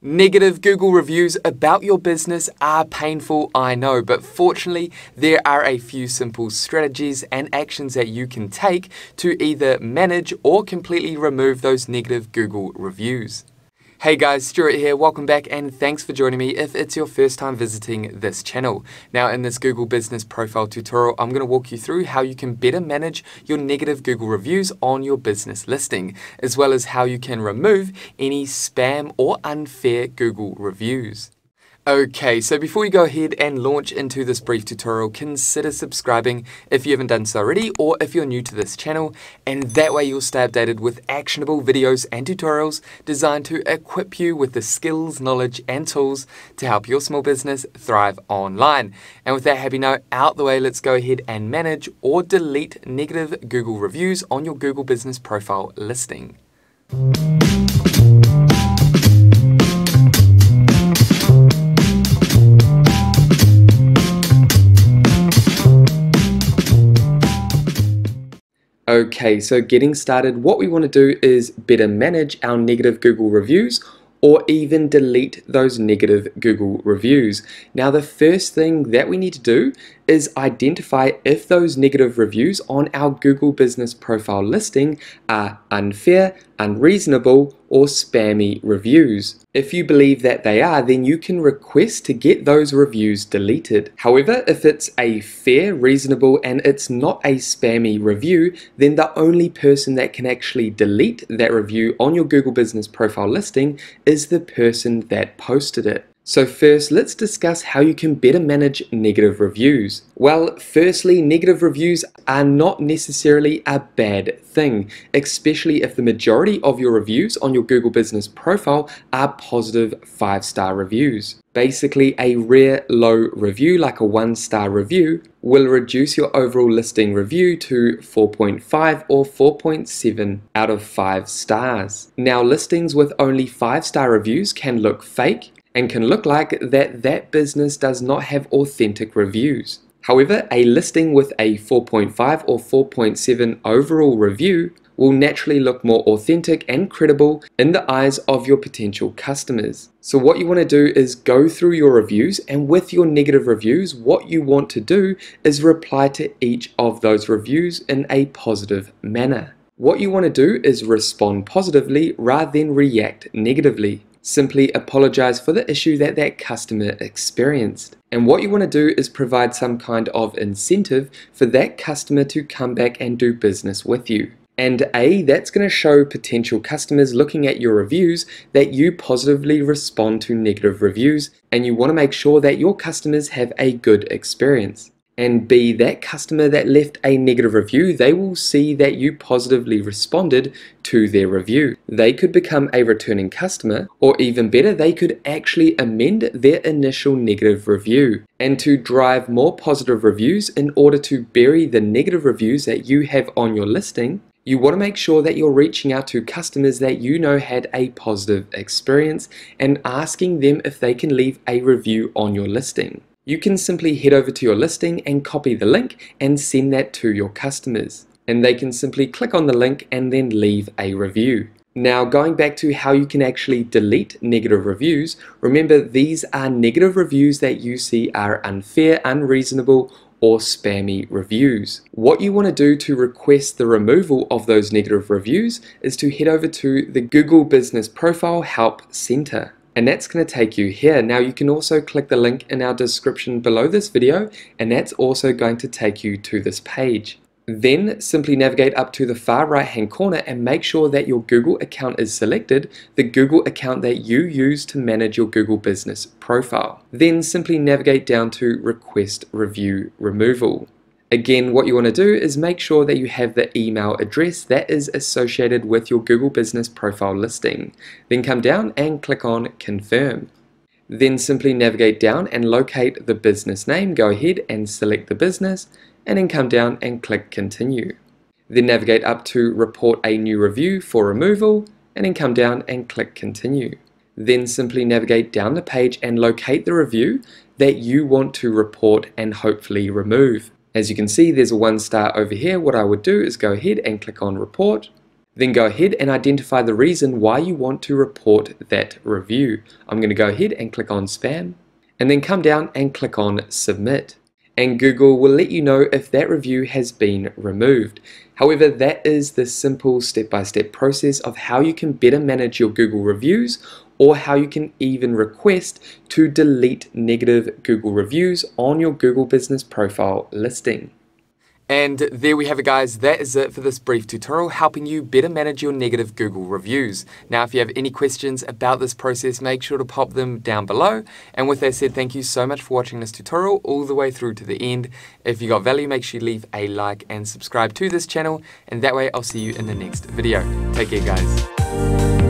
Negative Google reviews about your business are painful, I know, but fortunately, there are a few simple strategies and actions that you can take to either manage or completely remove those negative Google reviews. Hey guys, Stewart here, welcome back and thanks for joining me if it's your first time visiting this channel. Now in this Google Business Profile tutorial, I'm going to walk you through how you can better manage your negative Google reviews on your business listing, as well as how you can remove any spam or unfair Google reviews. Okay, so before you go ahead and launch into this brief tutorial, consider subscribing if you haven't done so already or if you're new to this channel, and that way you'll stay updated with actionable videos and tutorials designed to equip you with the skills, knowledge, and tools to help your small business thrive online. And with that happy note out the way, let's go ahead and manage or delete negative Google reviews on your Google Business Profile listing. Okay, so getting started, what we want to do is better manage our negative Google reviews or even delete those negative Google reviews. Now the first thing that we need to do is identify if those negative reviews on our Google Business Profile listing are unfair, unreasonable, or spammy reviews. If you believe that they are, then you can request to get those reviews deleted. However, if it's a fair, reasonable, and it's not a spammy review, then the only person that can actually delete that review on your Google Business Profile listing is the person that posted it. So first, let's discuss how you can better manage negative reviews. Well, firstly, negative reviews are not necessarily a bad thing, especially if the majority of your reviews on your Google Business profile are positive five-star reviews. Basically, a rare low review, like a one-star review, will reduce your overall listing review to 4.5 or 4.7 out of 5 stars. Now, listings with only 5-star reviews can look fake, and can look like that that business does not have authentic reviews. However, a listing with a 4.5 or 4.7 overall review will naturally look more authentic and credible in the eyes of your potential customers. So what you want to do is go through your reviews and with your negative reviews, what you want to do is reply to each of those reviews in a positive manner. What you want to do is respond positively rather than react negatively. Simply apologize for the issue that that customer experienced. And what you want to do is provide some kind of incentive for that customer to come back and do business with you. And A, that's going to show potential customers looking at your reviews that you positively respond to negative reviews and you want to make sure that your customers have a good experience and B, that customer that left a negative review, they will see that you positively responded to their review. They could become a returning customer, or even better, they could actually amend their initial negative review. And to drive more positive reviews in order to bury the negative reviews that you have on your listing, you want to make sure that you're reaching out to customers that you know had a positive experience and asking them if they can leave a review on your listing you can simply head over to your listing and copy the link and send that to your customers. And they can simply click on the link and then leave a review. Now going back to how you can actually delete negative reviews, remember these are negative reviews that you see are unfair, unreasonable, or spammy reviews. What you want to do to request the removal of those negative reviews is to head over to the Google Business Profile Help Center and that's going to take you here. Now you can also click the link in our description below this video and that's also going to take you to this page. Then simply navigate up to the far right hand corner and make sure that your Google account is selected, the Google account that you use to manage your Google business profile. Then simply navigate down to request review removal. Again, what you want to do is make sure that you have the email address that is associated with your Google Business profile listing. Then come down and click on Confirm. Then simply navigate down and locate the business name. Go ahead and select the business and then come down and click Continue. Then navigate up to Report a new review for removal and then come down and click Continue. Then simply navigate down the page and locate the review that you want to report and hopefully remove. As you can see, there's a one star over here. What I would do is go ahead and click on report. Then go ahead and identify the reason why you want to report that review. I'm going to go ahead and click on spam and then come down and click on submit. And Google will let you know if that review has been removed. However, that is the simple step-by-step -step process of how you can better manage your Google reviews or how you can even request to delete negative Google reviews on your Google Business Profile listing. And there we have it guys, that is it for this brief tutorial helping you better manage your negative Google reviews. Now if you have any questions about this process, make sure to pop them down below. And with that said, thank you so much for watching this tutorial all the way through to the end. If you got value, make sure you leave a like and subscribe to this channel, and that way I'll see you in the next video. Take care guys.